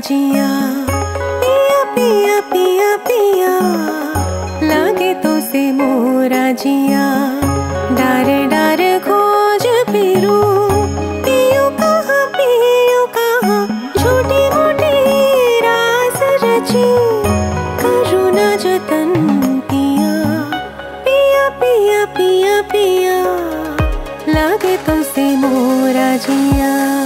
जिया। पिया पिया पिया पिया लागे तो मोरा जिया। डार मोरा जिया सावन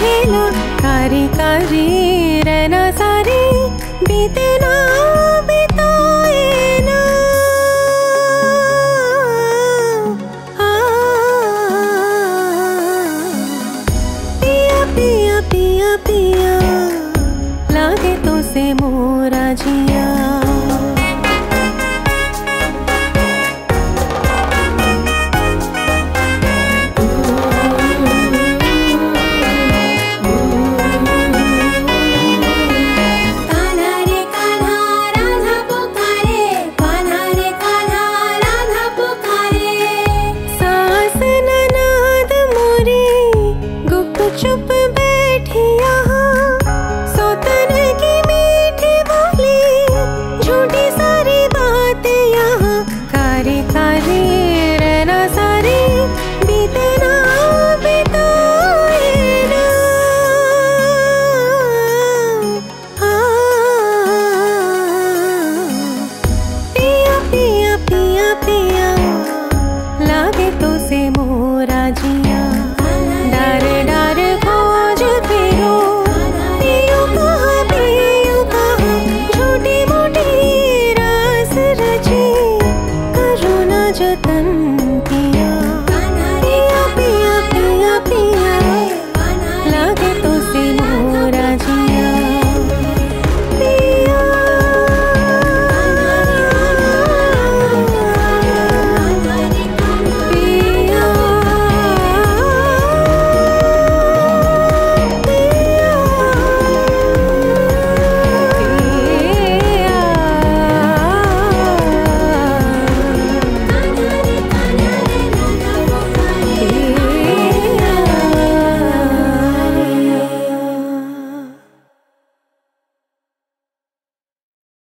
झेला कारी कारी रहना सारी बीते ना पिया पिया पिया लागे तो से मोह